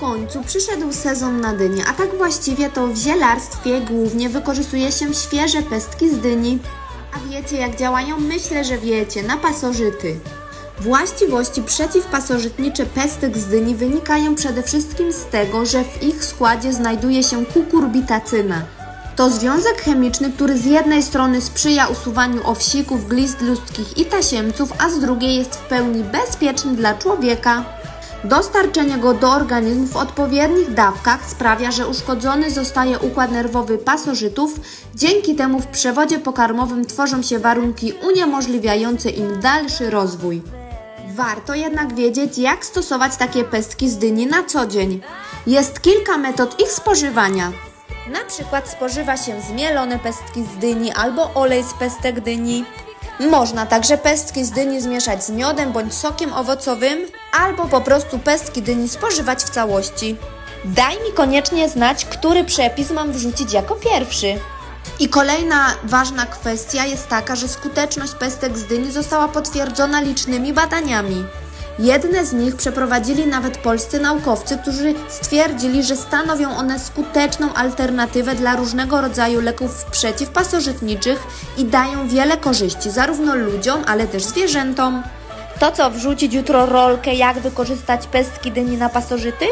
końcu przyszedł sezon na dynię, a tak właściwie to w zielarstwie głównie wykorzystuje się świeże pestki z dyni. A wiecie jak działają? Myślę, że wiecie, na pasożyty. Właściwości przeciwpasożytnicze pestek z dyni wynikają przede wszystkim z tego, że w ich składzie znajduje się kukurbitacyna. To związek chemiczny, który z jednej strony sprzyja usuwaniu owsików, glist ludzkich i tasiemców, a z drugiej jest w pełni bezpieczny dla człowieka. Dostarczenie go do organizmu w odpowiednich dawkach sprawia, że uszkodzony zostaje układ nerwowy pasożytów. Dzięki temu w przewodzie pokarmowym tworzą się warunki uniemożliwiające im dalszy rozwój. Warto jednak wiedzieć, jak stosować takie pestki z dyni na co dzień. Jest kilka metod ich spożywania. Na przykład spożywa się zmielone pestki z dyni albo olej z pestek dyni. Można także pestki z dyni zmieszać z miodem bądź sokiem owocowym, albo po prostu pestki dyni spożywać w całości. Daj mi koniecznie znać, który przepis mam wrzucić jako pierwszy. I kolejna ważna kwestia jest taka, że skuteczność pestek z dyni została potwierdzona licznymi badaniami. Jedne z nich przeprowadzili nawet polscy naukowcy, którzy stwierdzili, że stanowią one skuteczną alternatywę dla różnego rodzaju leków przeciwpasożytniczych i dają wiele korzyści zarówno ludziom, ale też zwierzętom. To co, wrzucić jutro rolkę, jak wykorzystać pestki dyni na pasożyty?